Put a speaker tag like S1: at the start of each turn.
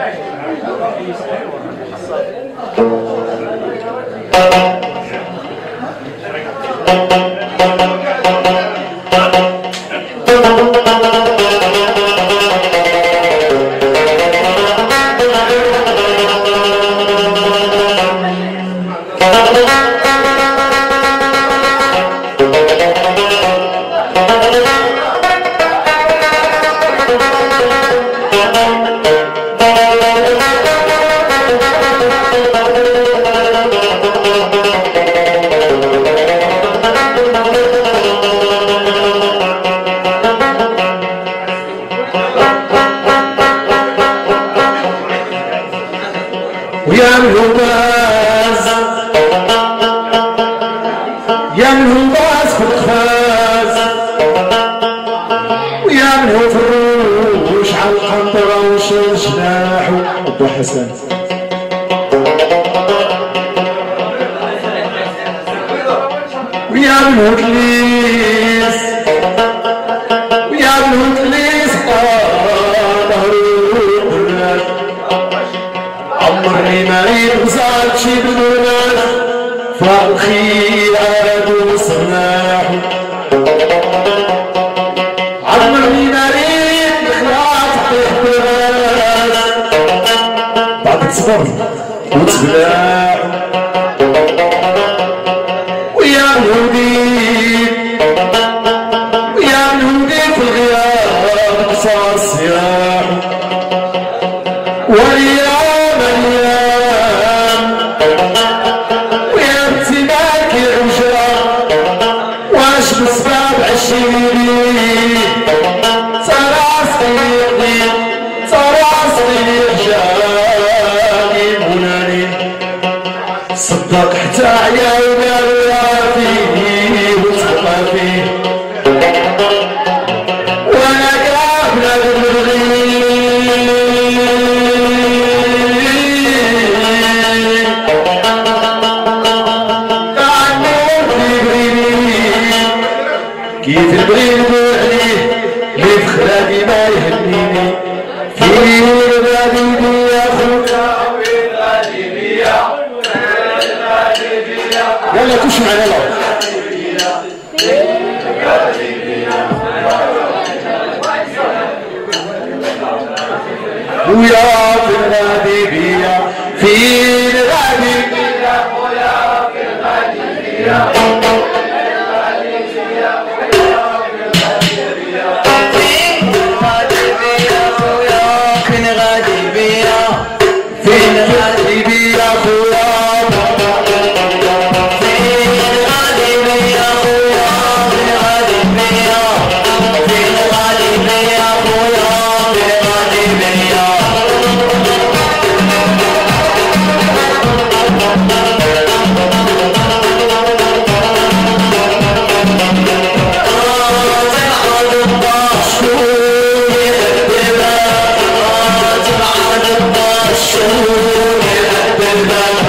S1: ويا الهماز يا الهماز في الخاز ويا منه فروش على جناحو ويا تليس يغزال شي بدونات فالخير عاد وصلاح عمري ريت بخلاط بهبات بعد تصبر وتبلاع ويا الهدي صدق حتى عيانا فيه وتبقى فيه وأنا قابل الغريب كيف البغيل ci revelò. Lui الشهور الأكبر